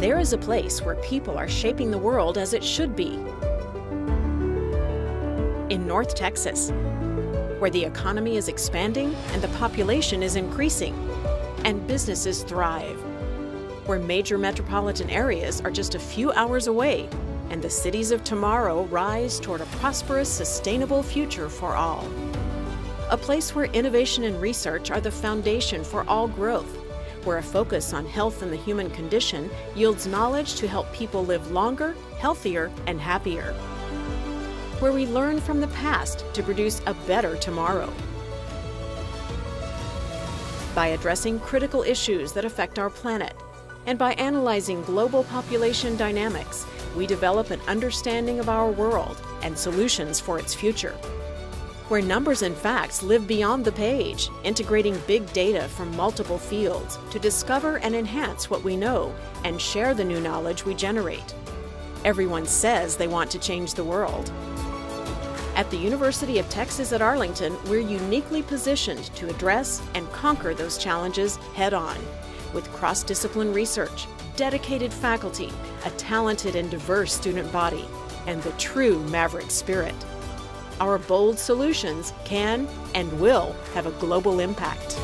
there is a place where people are shaping the world as it should be. In North Texas, where the economy is expanding and the population is increasing, and businesses thrive. Where major metropolitan areas are just a few hours away, and the cities of tomorrow rise toward a prosperous, sustainable future for all. A place where innovation and research are the foundation for all growth, where a focus on health and the human condition yields knowledge to help people live longer, healthier, and happier where we learn from the past to produce a better tomorrow. By addressing critical issues that affect our planet, and by analyzing global population dynamics, we develop an understanding of our world and solutions for its future. Where numbers and facts live beyond the page, integrating big data from multiple fields to discover and enhance what we know and share the new knowledge we generate. Everyone says they want to change the world, at the University of Texas at Arlington, we're uniquely positioned to address and conquer those challenges head on with cross discipline research, dedicated faculty, a talented and diverse student body, and the true Maverick spirit. Our bold solutions can and will have a global impact.